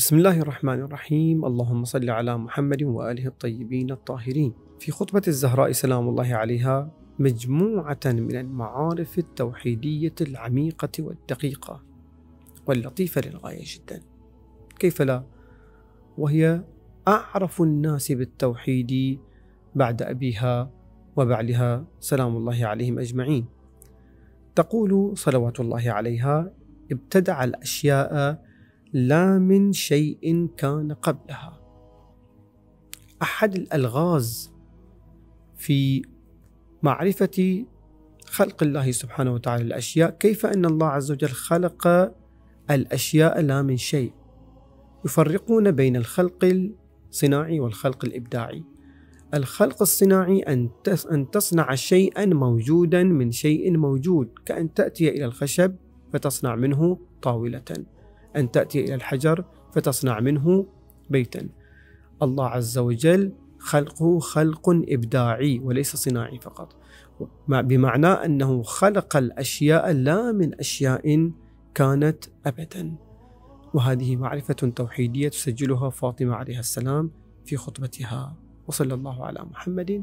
بسم الله الرحمن الرحيم. اللهم صل على محمد وآله الطيبين الطاهرين. في خطبة الزهراء سلام الله عليها مجموعة من المعارف التوحيدية العميقة والدقيقة واللطيفة للغاية جدا. كيف لا؟ وهي أعرف الناس بالتوحيد بعد أبيها وبعلها سلام الله عليهم أجمعين. تقول صلوات الله عليها ابتدع الأشياء لا من شيء كان قبلها. أحد الألغاز في معرفة خلق الله سبحانه وتعالى الأشياء كيف أن الله عز وجل خلق الأشياء لا من شيء؟ يفرقون بين الخلق الصناعي والخلق الإبداعي. الخلق الصناعي أن تصنع شيئا موجودا من شيء موجود كأن تأتي إلى الخشب فتصنع منه طاولة. أن تأتي إلى الحجر فتصنع منه بيتا. الله عز وجل خلقه خلق إبداعي وليس صناعي فقط. بمعنى أنه خلق الأشياء لا من أشياء كانت أبدا. وهذه معرفة توحيدية تسجلها فاطمة عليها السلام في خطبتها. وصلى الله على محمد